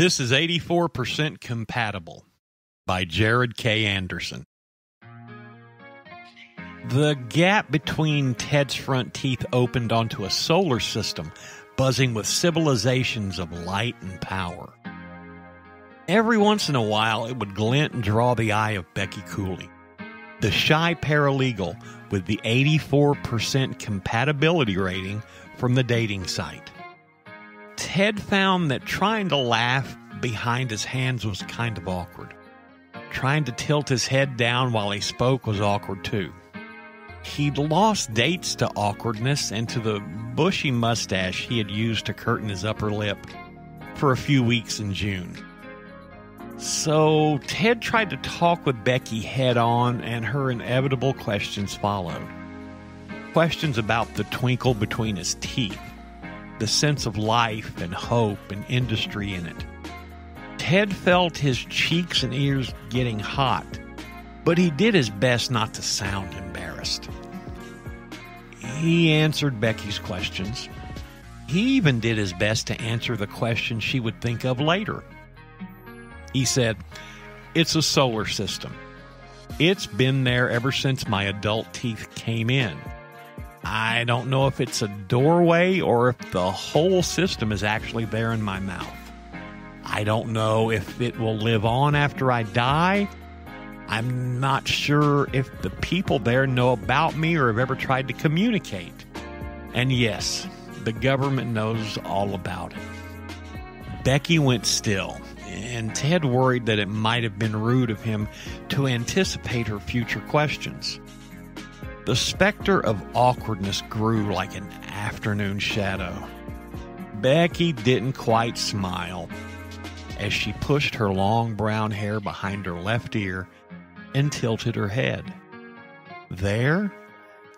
This is 84% Compatible by Jarod K. Anderson. The gap between Ted's front teeth opened onto a solar system buzzing with civilizations of light and power. Every once in a while, it would glint and draw the eye of Becky Cooley, the shy paralegal with the 84% compatibility rating from the dating site. Ted found that trying to laugh behind his hands was kind of awkward. Trying to tilt his head down while he spoke was awkward too. He'd lost dates to awkwardness and to the bushy mustache he had used to curtain his upper lip for a few weeks in June. So Ted tried to talk with Becky head on, and her inevitable questions followed. Questions about the twinkle between his teeth, the sense of life and hope and industry in it. Ted felt his cheeks and ears getting hot, but he did his best not to sound embarrassed. He answered Becky's questions. He even did his best to answer the question she would think of later. He said, It's a solar system. It's been there ever since my adult teeth came in. I don't know if it's a doorway or if the whole system is actually there in my mouth. I don't know if it will live on after I die. I'm not sure if the people there know about me or have ever tried to communicate. And yes, the government knows all about it. Becky went still, and Ted worried that it might have been rude of him to anticipate her future questions. The specter of awkwardness grew like an afternoon shadow. Becky didn't quite smile as she pushed her long brown hair behind her left ear and tilted her head. There,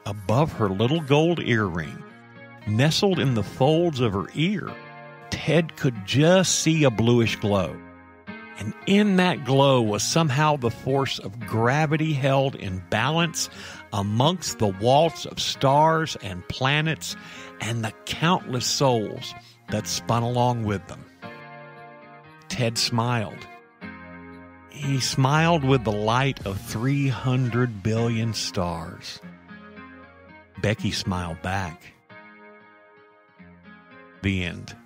above her little gold earring, nestled in the folds of her ear, Ted could just see a bluish glow. And in that glow was somehow the force of gravity held in balance amongst the waltz of stars and planets and the countless souls that spun along with them. Ted smiled. He smiled with the light of 300 billion stars. Becky smiled back. The end.